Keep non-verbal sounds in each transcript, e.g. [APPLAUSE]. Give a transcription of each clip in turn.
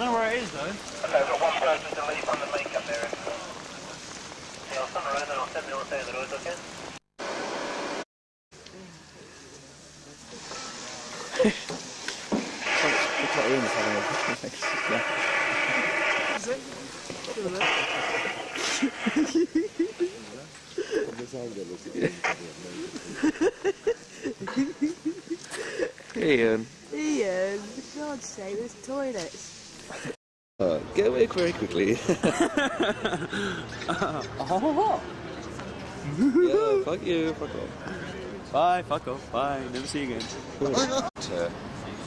don't know where it is though. Okay, I've got one person to leave on the makeup there. Yeah, I'll turn around and I'll send them on the road, okay? Looks like Ian's having a yeah. Ian, Ian, for God's sake, there's toilets. Uh, get away very quickly. [LAUGHS] yeah, fuck you, fuck off. Bye, fuck off, bye, never see you again. uh,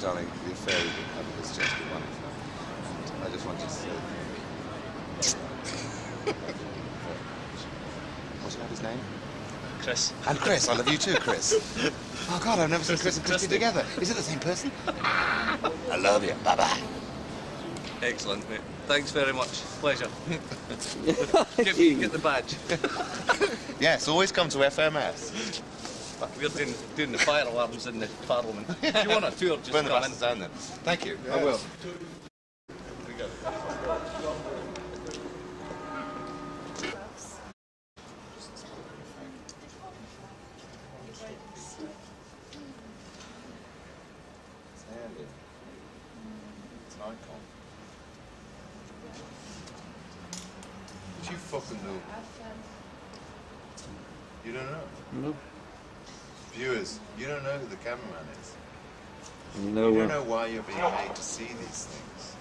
darling, the affair we've been having has just been wonderful. And I just wanted to say. [LAUGHS] What's about his name? Chris. And Chris, I love you too, Chris. [LAUGHS] Oh God, I've never seen Chris and Christy together. Is it the same person? I love you. Bye bye. Excellent, mate. Thanks very much. Pleasure. [LAUGHS] Get, get the badge. Yes, always come to FMS. We're doing, doing the fire alarms in the Parliament. If you want a tour, just Burn the come in. buses down then. Thank you. I will. You fucking know. You don't know? No. Viewers, you don't know who the cameraman is. No You don't know why you're being made to see these things.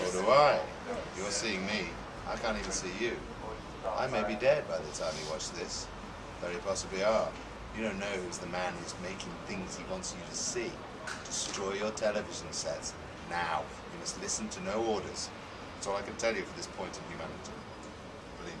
Nor do I. You're seeing me. I can't even see you. I may be dead by the time you watch this. Very possibly are. You don't know who's the man who's making things he wants you to see. Destroy your television sets. Now. You must listen to no orders. That's all I can tell you for this point in humanity. Believe me.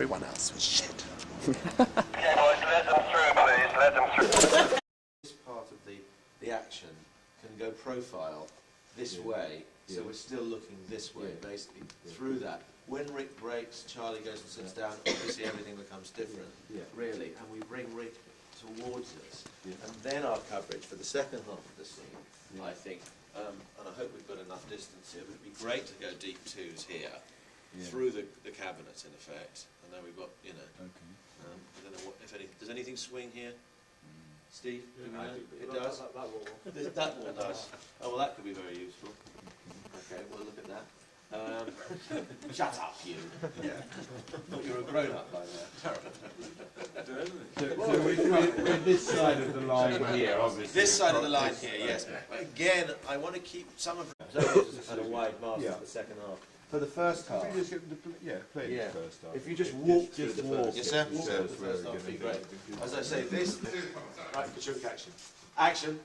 Everyone else was shit. Okay, boys, let them through, please. Let them through. this part of the, the action can go profile this way, so we're still looking this way, basically, through that. When Rik breaks, Charlie goes and sits down, obviously everything becomes different, really, and we bring Rik towards us. And then our coverage for the second half of the scene, I think, um, and I hope we've got enough distance here, but it'd be great to go deep twos here, through the, the cabinet, in effect, and then we've got, you know, um, I don't know what, if any, does anything swing here? Steve, do we know? It does? That wall. That wall [LAUGHS] does. Oh, well, that could be very useful. Okay, we'll look at that. Um, [LAUGHS] shut up, you. Yeah. Thought you were a grown-up by now. Terrible. So we're this side of the line here, obviously. This side of the line here, yes. Again, I want to keep some of... So it's a wide margin Yeah. for the second half. For the first half. If you just get the, pl- yeah, play Yeah. the first half. If you just walk through just the walk. Yes, sir. walk through the where first we're half, would be gonna great. As I say, this... Right, Patrick, action. Action.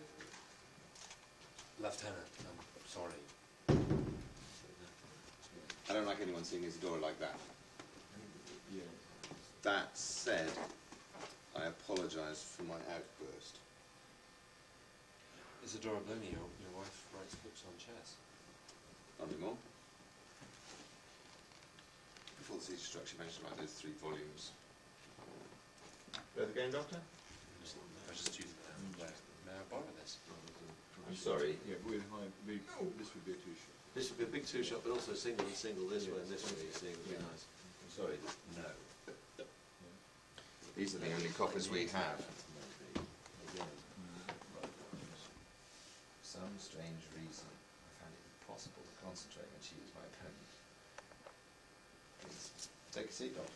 Lieutenant, I'm um, sorry. I don't like anyone seeing Isadora like that. That said, I apologise for my outburst. Isadora Bloney, your, your wife writes books on chess. Not anymore. Before the siege struck, she managed those three volumes. Play the game, Doctor? I was just using that. May I borrow this? I'm sorry. Yeah, we'd hide, we, this would be a two-shot. This would be a big two-shot, but also single and single this way and this way, you see, would be nice. I'm sorry. No. These are the only copies we have. Some strange reason, I found it impossible to concentrate when she was my opponent. Please, take a seat, Doctor.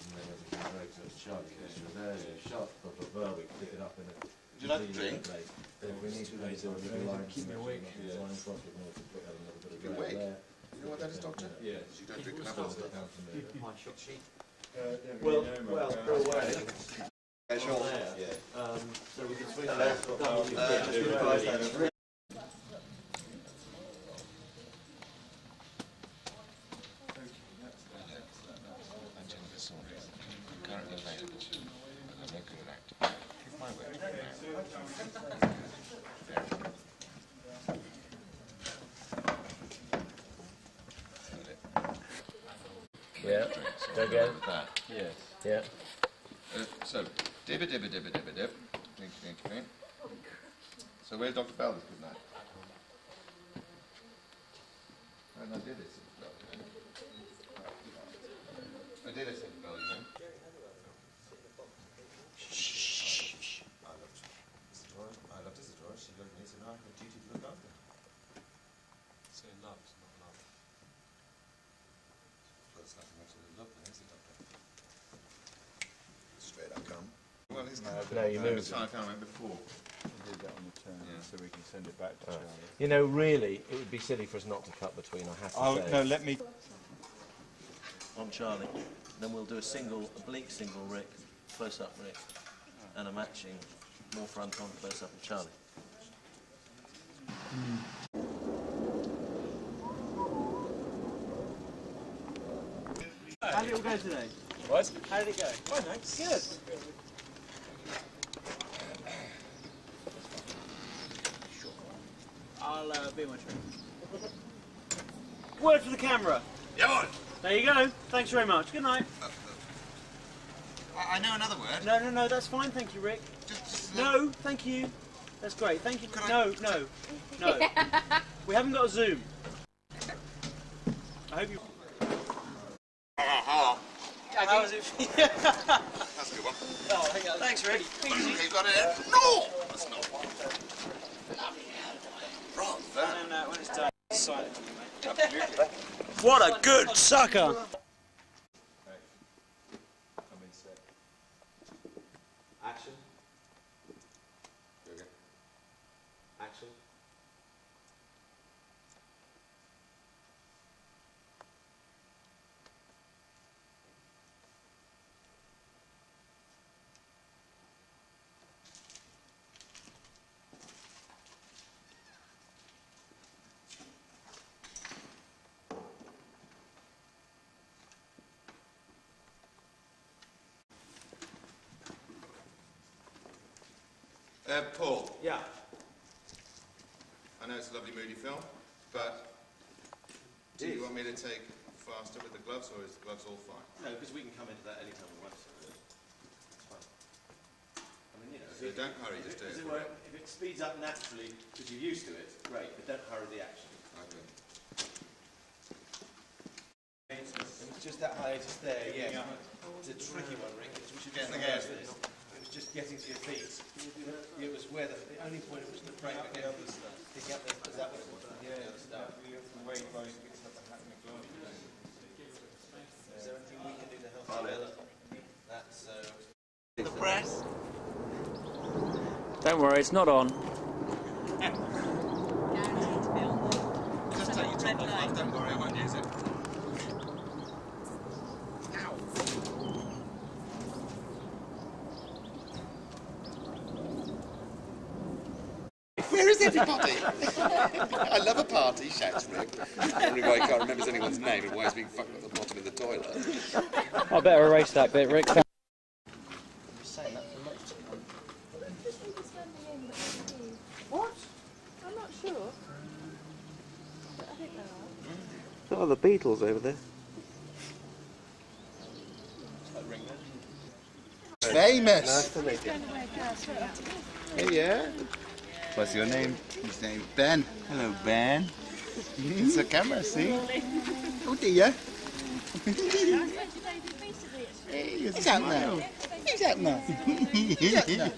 And then there's a character, it's Charlie, it's reverse, it's shot, blah, blah, blah, we pick it up in a... Would you like a drink? If we need to do a little line, keep me awake. Line across, we want to put a little bit of Keep you awake? You know what that is, Doctor? Yeah. You don't drink enough of it. My shot sheet. Well, Well, go away. Casual. There. Um, so we can swing that. double, you can just revise that. Yeah. Go again. That. Yes. Yeah. Uh, so, dibba dibba dibba dibba dib. Clink, clink, clink. So where's Dr. Bell this good night? And I did it since Bell, you know. I did it since Bell, you know. Shh. I loved Mrs. Doyle. I loved Mrs. Doyle. She loved me, so now I have a duty to look after her. Say loves, not love. Well, it's nothing much of a look, then, is it, Doctor? Straight up come. Well, isn't? No, you moved. It's fine, I found it before. We did that on the turn, Yeah. so we can send it back to Charlie. You know, really, it would be silly for us not to cut between. I have to Oh, say. no, let me... on Charlie. Then we'll do a single, oblique single Rik, close up Rik, and a matching more front on close up of Charlie. How did it all go today? What? How did it go? Fine, thanks. Good. I'll uh, be on my train. Word for the camera. Yeah, on. There you go. Thanks very much. Good night. I, I know another word. No, no, no, that's fine. Thank you, Rik. Just, just No, thank you. That's great. Thank you. Can I- No, no, no. [LAUGHS] we haven't got a Zoom. I hope you. How was it? for you? That's a good one. oh, thanks, Rik. Easy. You got it? No! That's not one. And then uh, when it's done, sign it for me, mate. Absolutely. What a good sucker! Uh, Paul, Yeah. I know it's a lovely moody film, but do you want me to take faster with the gloves, or is the gloves all fine? No, because we can come into that anytime we want. It's fine. I mean, you know, So don't hurry, just do it. it were, if it speeds up naturally because you're used to it, great, but don't hurry the action. Okay. Just that hiatus there, yeah. It's a tricky one, Rik. We should get Getting the. It was just getting to your feet. It was where the, the only point it was the break again was to get the, is that what it was? Yeah, the stuff. Wait while he picks up the hat and the glove. Is there anything we can do to help you? That's, uh, The press. Don't worry, it's not on. Just take your top off, don't worry, I won't use it. Where is everybody? [LAUGHS] I love a party, shouts Rik. I wonder why he can't remember anyone's name and why he's being fucked at the bottom of the toilet. I better erase that bit, Rik. What? I'm not sure. But I think they are. Oh, the Beatles over there. Famous! to meet you. Hey, yeah? What's your name? His name Ben. Hello, Ben. [LAUGHS] it's a camera, see? Oh [LAUGHS] dear. hey, what's up now? What's up now? What's up now?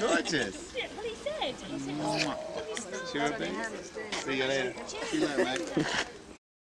Gorgeous. Well, he said. He said, Sure, Ben. See you later. See you later, mate. [LAUGHS]